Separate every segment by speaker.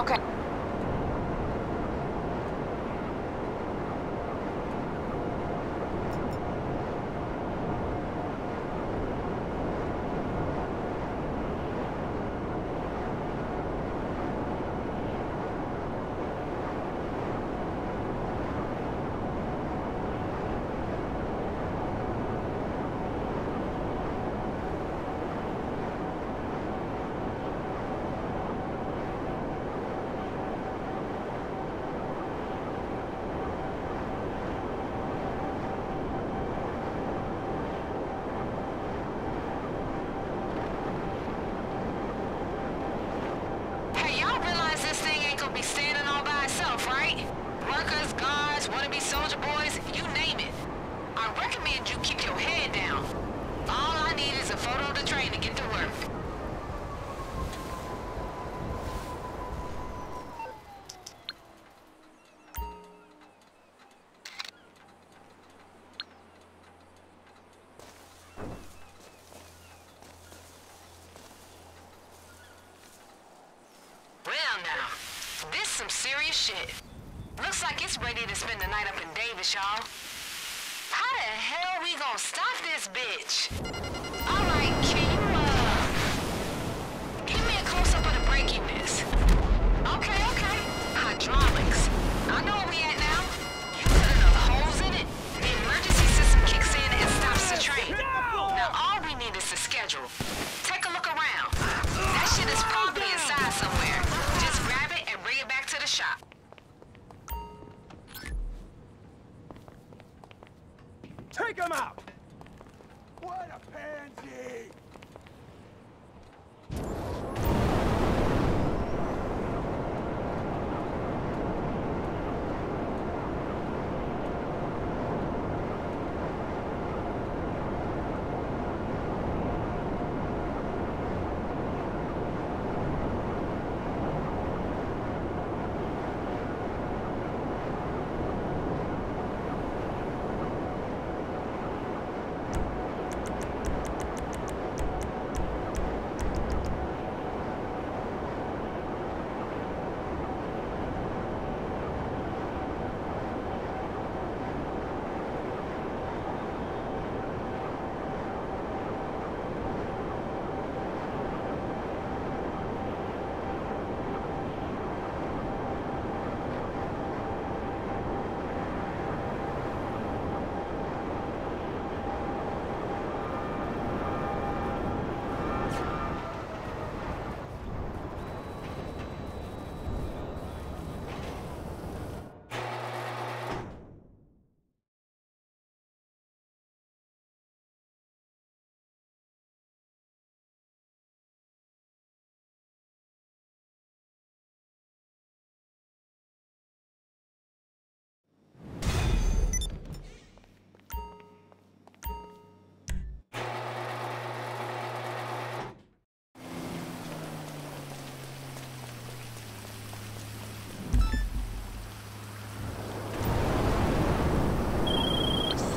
Speaker 1: Okay.
Speaker 2: Hey, y'all realize this thing ain't gonna be standing all by itself, right? Workers, guards, wannabe soldier boys, you name it. I recommend you keep your head down. All I need is a photo the train to get to work. Well now, this some serious shit. Looks like it's ready to spend the night up in Davis, y'all. How the hell we gonna stop this bitch? Need is the schedule. Take a look around. That shit is probably inside somewhere. Just grab it and bring it back to the shop.
Speaker 3: Take him out!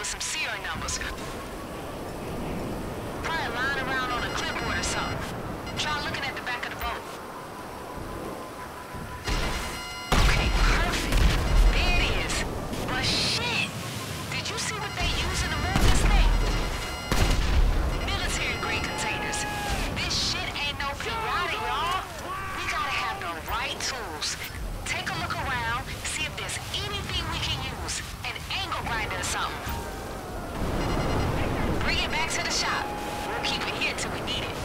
Speaker 2: with some serial numbers. Probably lying around on a clipboard or something. Try looking at the back of the boat. Okay, perfect. There it is. But shit! Did you see what they using to move this thing? Military grade containers. This shit ain't no pirata, y'all. We gotta have the right tools. Take a look around, see if there's anything we can use. An angle grinder or something. To the shop. We'll keep it here till we need it.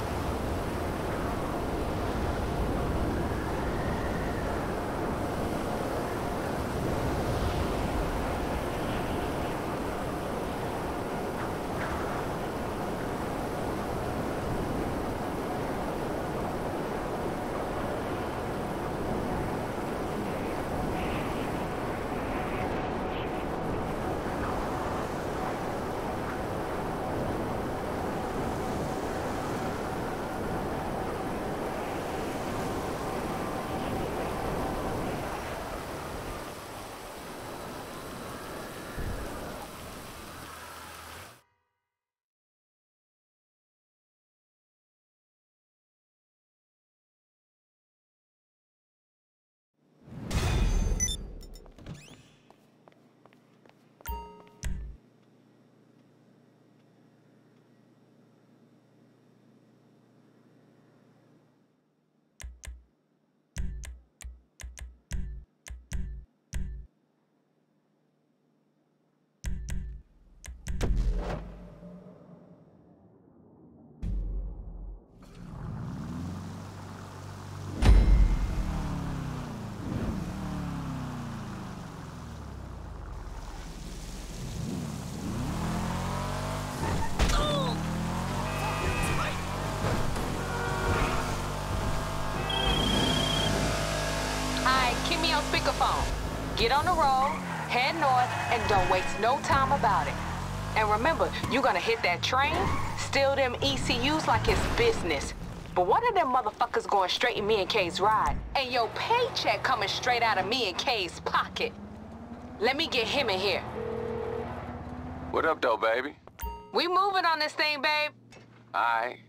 Speaker 2: Speakerphone. Get on the road, head north, and don't waste no time about it. And remember, you're gonna hit that train, steal them ECUs like it's business. But one of them motherfuckers going straight in me and Kay's ride. And your paycheck coming straight out of me and Kay's pocket. Let me get him in here.
Speaker 1: What up, though, baby?
Speaker 2: We moving on this thing, babe.
Speaker 1: All right.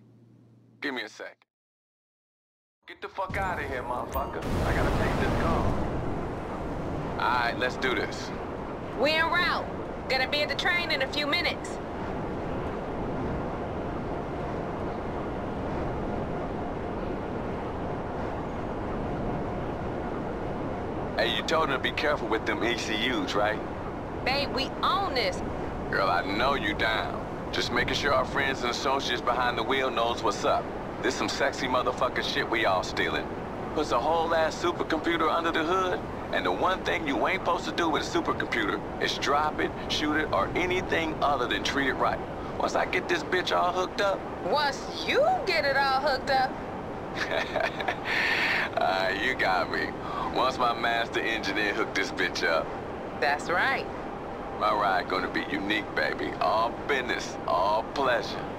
Speaker 1: Give me a sec. Get the fuck out of here, motherfucker. I gotta take this call. All right, let's do this.
Speaker 2: We en route. Gonna be at the train in a few minutes.
Speaker 1: Hey, you told him to be careful with them ECUs, right?
Speaker 2: Babe, we own this.
Speaker 1: Girl, I know you down. Just making sure our friends and associates behind the wheel knows what's up. This some sexy motherfucker shit we all stealing. Puts a whole ass supercomputer under the hood, and the one thing you ain't supposed to do with a supercomputer is drop it, shoot it, or anything other than treat it right. Once I get this bitch all hooked up...
Speaker 2: Once you get it all hooked up...
Speaker 1: uh, you got me. Once my master engineer hooked this bitch up.
Speaker 2: That's right.
Speaker 1: My ride gonna be unique, baby. All business, all pleasure.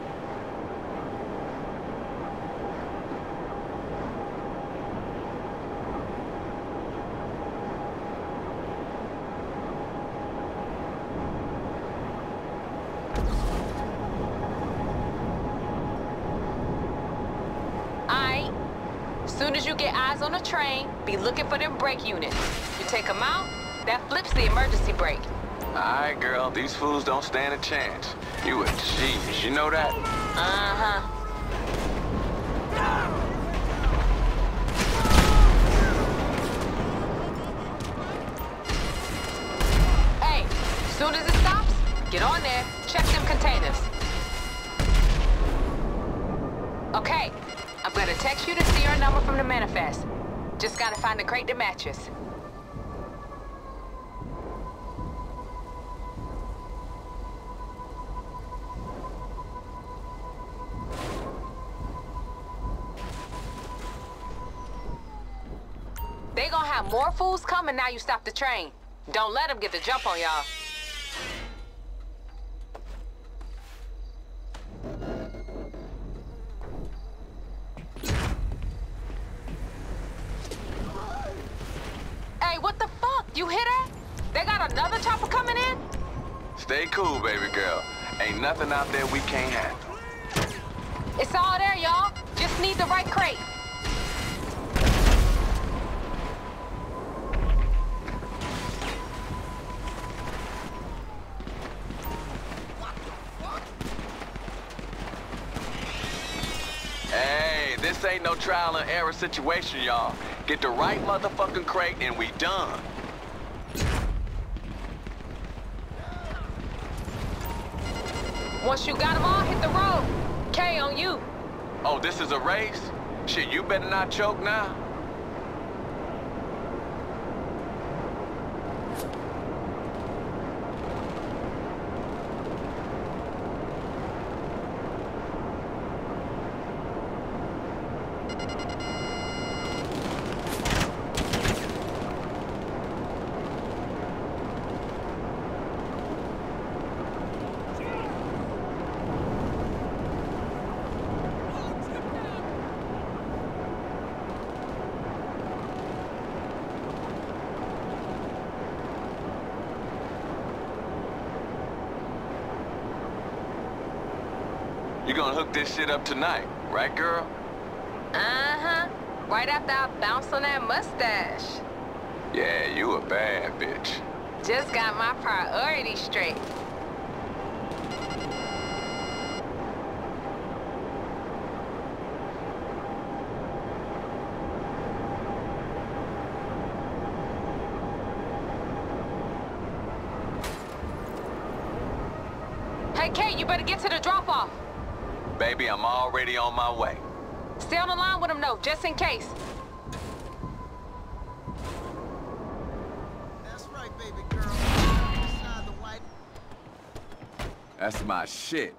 Speaker 2: Soon as you get eyes on the train, be looking for them brake units. You take them out, that flips the emergency brake.
Speaker 1: Alright, girl, these fools don't stand a chance. You a genius, you know that?
Speaker 2: Uh-huh. Hey, soon as it stops, get on there, check them containers. The manifest. Just gotta find the crate that matches. They gonna have more fools coming now you stop the train. Don't let them get the jump on y'all. Hey, what the fuck? You hear that? They got another chopper coming in?
Speaker 1: Stay cool, baby girl. Ain't nothing out there we can't handle.
Speaker 2: It's all there, y'all. Just need the right crate.
Speaker 1: Hey, this ain't no trial and error situation, y'all. Get the right motherfucking crate and we done.
Speaker 2: Once you got them all, hit the road. K on you.
Speaker 1: Oh, this is a race? Shit, you better not choke now. You gonna hook this shit up tonight, right, girl?
Speaker 2: Uh-huh. Right after I bounce on that mustache.
Speaker 1: Yeah, you a bad bitch.
Speaker 2: Just got my priorities straight. Hey, Kate, you better get to the drop-off.
Speaker 1: Baby, I'm already on my way.
Speaker 2: Stay on the line with him, though, just in case.
Speaker 4: That's right, baby girl. Inside the white
Speaker 1: That's my shit.